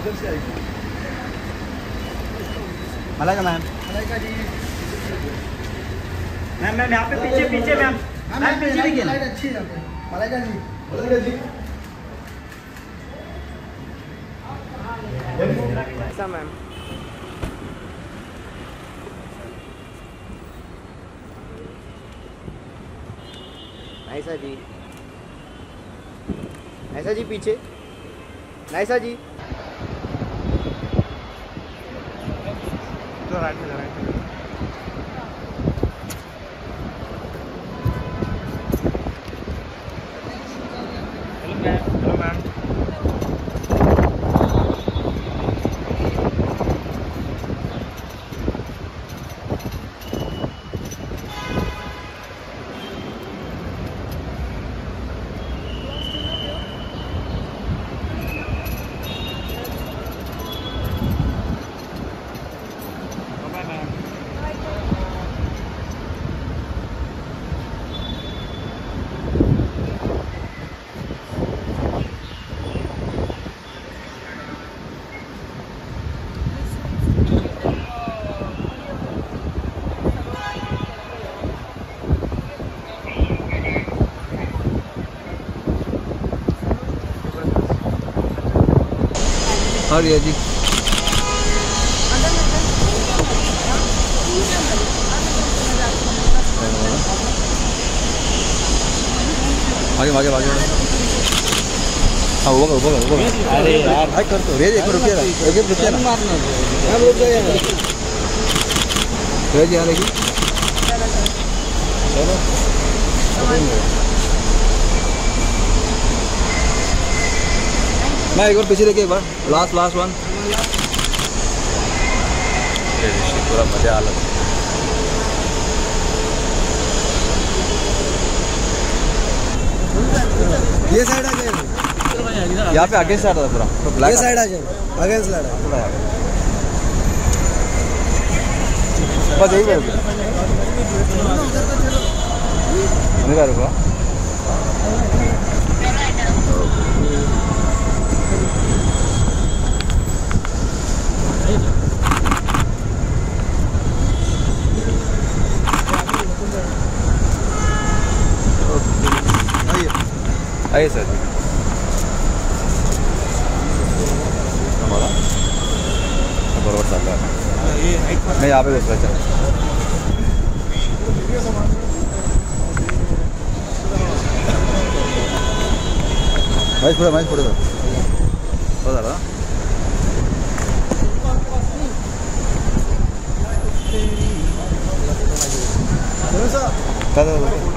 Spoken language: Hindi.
इधर से आएगी। Malaika ma'am. Malaika ji. Ma'am ma'am यहाँ पे पीछे पीछे मैम। मैम पीछे देखिए लाइट अच्छी है। यहाँ पे मलाइका जी मलाइका जी। मैम। ऐसा जी। ऐसा जी पीछे। ऐसा जी। तो राइट में राइट में हेलो मैम हाँ रिया जी। आगे आगे आगे। हाँ वो करो वो करो अरे यार। हाय कर तो रेज एक रुकिए ना। एक बार रुकिए ना। हम रुक जाएगा रेज यहाँ देखिए चलो। मैं एक बार पीछे देखिए एक बार। लास्ट लास्ट वन पूरा मज़ा आ लगा ये साइड आ जाए यहाँ पे आगे से आता था पूरा। तो ये ब्लैक साइड आ जाए अगेंस्ट साइड आ बस यही करोगे नहीं कर। रुको। आइए सर हमारा? बराबर रहा है मैं यहाँ पे दूसरा चल महेश पुढे महेश पुढे हो झालं चलो झालं